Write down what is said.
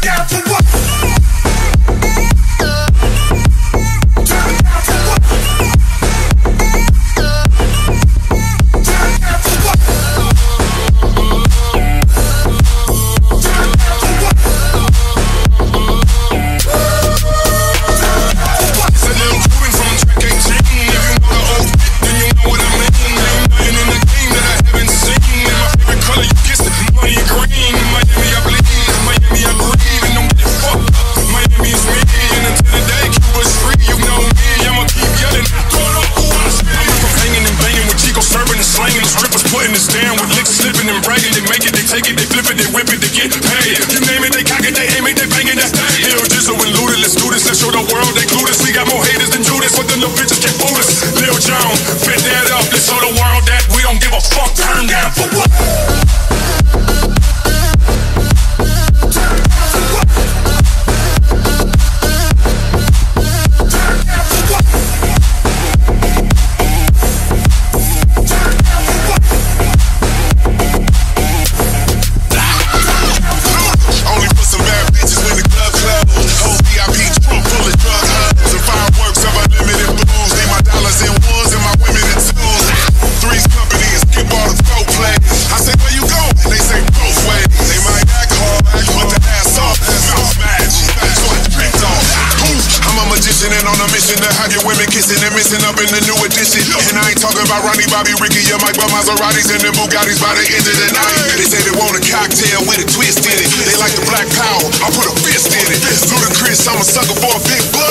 down to Niggas slipping and breaking, they make it, they take it, they flip it, they whip it, they get paid. You name it, they cock it, they aim it, they bang it, that's that. Ill, digital, and looted, let's do this, let's show the world they clueless. We got more haters than Judas, but the new bitches can't us. Lil Jon, fit that up, let's show the world that we don't give a fuck. I'm a magician and on a mission to have your women kissing and missing up in the new edition. And I ain't talking about Ronnie, Bobby, Ricky, or Mike, but Maseratis and the Bugattis by the end of the night. They say they want a cocktail with a twist in it. They like the black power. I put a fist in it. Ludacris, I'm a sucker for a big butt.